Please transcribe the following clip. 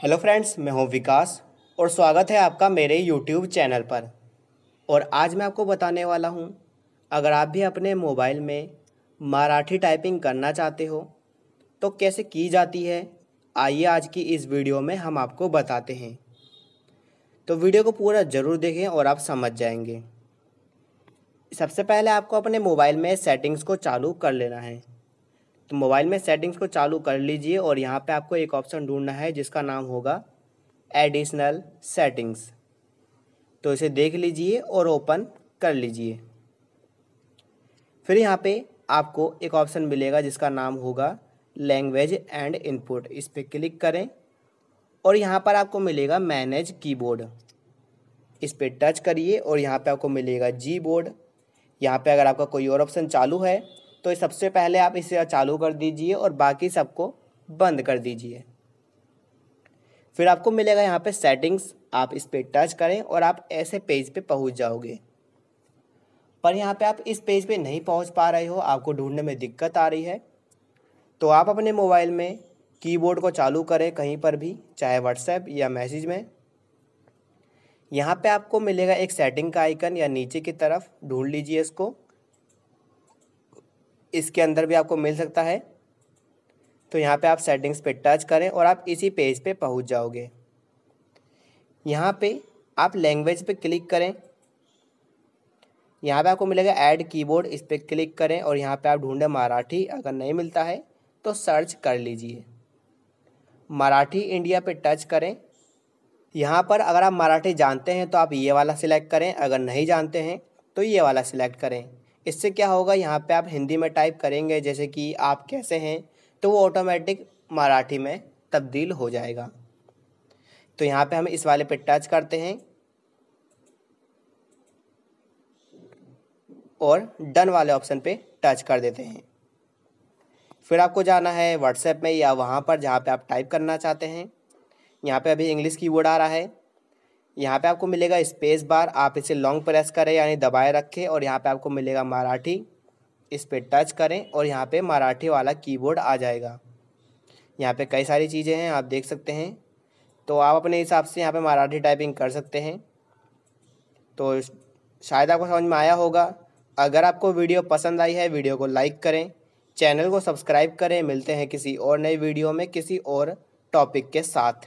Hello friends, मैं हूँ विकास और स्वागत है आपका मेरे यूट्यूब चैनल पर। और आज मैं आपको बताने वाला हूँ, अगर आप भी अपने मोबाइल में मराठी टाइपिंग करना चाहते हो तो कैसे की जाती है, आइए आज की इस वीडियो में हम आपको बताते हैं। तो वीडियो को पूरा ज़रूर देखें और आप समझ जाएँगे। सबसे पहले आपको अपने मोबाइल में सेटिंग्स को चालू कर लेना है। तो मोबाइल में सेटिंग्स को चालू कर लीजिए और यहाँ पे आपको एक ऑप्शन ढूंढना है जिसका नाम होगा एडिशनल सेटिंग्स। तो इसे देख लीजिए और ओपन कर लीजिए। फिर यहाँ पे आपको एक ऑप्शन मिलेगा जिसका नाम होगा लैंग्वेज एंड इनपुट। इस पर क्लिक करें और यहाँ पर आपको मिलेगा मैनेज कीबोर्ड। इस पर टच करिए और यहाँ पे आपको मिलेगा जी बोर्ड। यहाँ पे अगर आपका कोई और ऑप्शन चालू है तो सबसे पहले आप इसे चालू कर दीजिए और बाकी सबको बंद कर दीजिए। फिर आपको मिलेगा यहाँ पे सेटिंग्स आप इस पर टच करें और आप ऐसे पेज पे पहुँच जाओगे। पर यहाँ पे आप इस पेज पे नहीं पहुँच पा रहे हो, आपको ढूँढने में दिक्कत आ रही है। तो आप अपने मोबाइल में कीबोर्ड को चालू करें कहीं पर भी, चाहे व्हाट्सएप या मैसेज में। यहाँ पे आपको मिलेगा एक सेटिंग का आइकन या नीचे की तरफ़, ढूंढ लीजिए इसको। इसके अंदर भी आपको मिल सकता है। तो यहाँ पे आप सेटिंग्स पे टच करें और आप इसी पेज पे पहुँच जाओगे। यहाँ पे आप लैंग्वेज पे क्लिक करें। यहाँ पे आपको मिलेगा ऐड कीबोर्ड इस पर क्लिक करें और यहाँ पे आप ढूंढें मराठी, अगर नहीं मिलता है तो सर्च कर लीजिए। मराठी इंडिया पे टच करें। यहाँ पर अगर आप मराठी जानते हैं तो आप ये वाला सिलेक्ट करें, अगर नहीं जानते हैं तो ये वाला सिलेक्ट करें। इससे क्या होगा, यहाँ पे आप हिंदी में टाइप करेंगे, जैसे कि आप कैसे हैं तो वो ऑटोमेटिक मराठी में तब्दील हो जाएगा। तो यहाँ पे हम इस वाले पे टच करते हैं। और डन वाले ऑप्शन पे टच कर देते हैं। फिर आपको जाना है व्हाट्सएप में या वहाँ पर जहाँ पे आप टाइप करना चाहते हैं। यहाँ पे अभी इंग्लिश की वर्ड आ रहा है। यहाँ पे आपको मिलेगा स्पेस बार आप इसे लॉन्ग प्रेस करें, यानी दबाए रखें, और यहाँ पे आपको मिलेगा मराठी, इस पर टच करें, और यहाँ पे मराठी वाला कीबोर्ड आ जाएगा। यहाँ पे कई सारी चीज़ें हैं, आप देख सकते हैं। तो आप अपने हिसाब से यहाँ पे मराठी टाइपिंग कर सकते हैं। तो शायद आपको समझ में आया होगा। अगर आपको वीडियो पसंद आई है, वीडियो को लाइक करें, चैनल को सब्सक्राइब करें। मिलते हैं किसी और नई वीडियो में, किसी और टॉपिक के साथ।